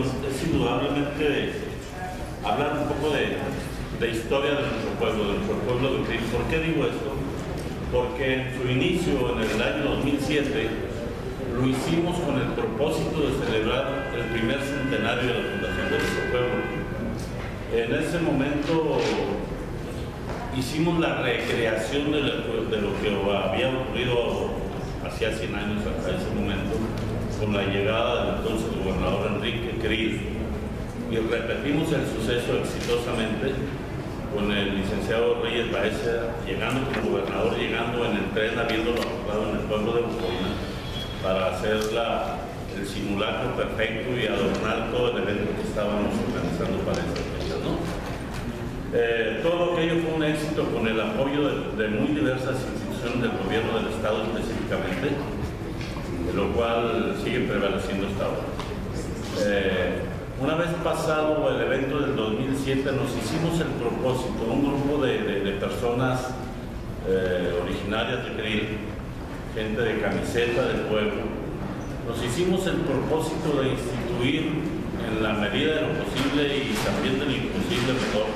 es indudablemente hablar un poco de, de historia de nuestro pueblo, de nuestro pueblo de Ucrania. ¿Por qué digo esto? Porque en su inicio, en el año 2007, lo hicimos con el propósito de celebrar el primer centenario de la fundación de nuestro pueblo. En ese momento hicimos la recreación de lo, que había ocurrido hacía 100 años hasta ese momento con la llegada del entonces gobernador Enrique Krill y repetimos el suceso exitosamente con el licenciado Reyes Baeza llegando como gobernador, llegando en el tren, habiéndolo acordado en el pueblo de Bocoina para hacer el simulacro perfecto y adornar todo el evento que estábamos organizando para esa fecha. Eh, todo aquello fue un éxito con el apoyo de, muy diversas instituciones del gobierno del Estado específicamente, lo cual sigue prevaleciendo hasta ahora. Eh, una vez pasado el evento del 2007, nos hicimos el propósito, un grupo de, personas eh, originarias de Krill, gente de camiseta del pueblo, nos hicimos el propósito de instituir en la medida de lo posible y también de lo imposible mejor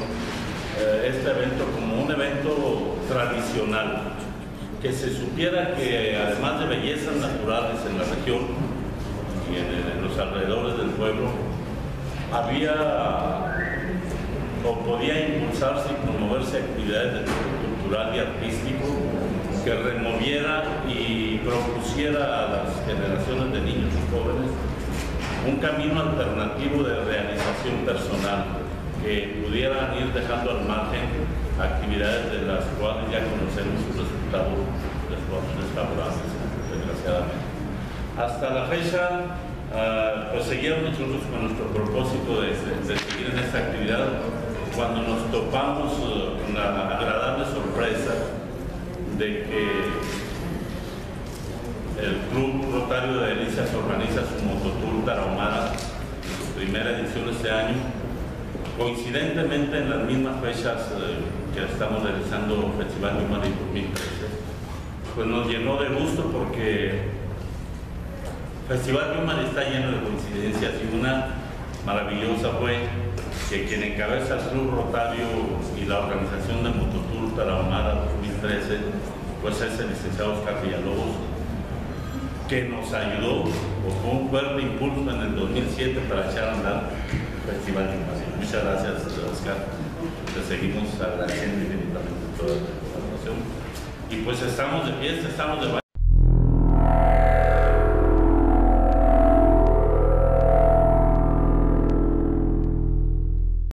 eh, este evento como un evento tradicional, que se supiera que además de bellezas naturales en la región y en los alrededores del pueblo, había o podía impulsarse y promoverse actividades de tipo cultural y artístico que removiera y propusiera a las generaciones de niños y jóvenes un camino alternativo de realización personal que pudieran ir dejando al margen actividades de las cuales ya conocemos sus resultados desfavorables, desgraciadamente. Hasta la fecha, Ah, pues seguíamos nosotros con nuestro propósito de, seguir en esta actividad cuando nos topamos uh, con la agradable sorpresa de que el Club Rotario de Delicias organiza su mototour Tarahumara en su primera edición este año coincidentemente en las mismas fechas uh, que estamos realizando Festival de Humana 2013 pues nos llenó de gusto porque Festival Human está lleno de coincidencias y una maravillosa fue que quien encabeza el Club Rotario y la organización de Mototour Tarahumara 2013 pues es el licenciado Oscar Villalobos que nos ayudó con un fuerte impulso en el 2007 para echar a andar Festival Human. Muchas gracias Oscar, te seguimos agradeciendo infinitamente toda la información y pues estamos de fiesta, estamos de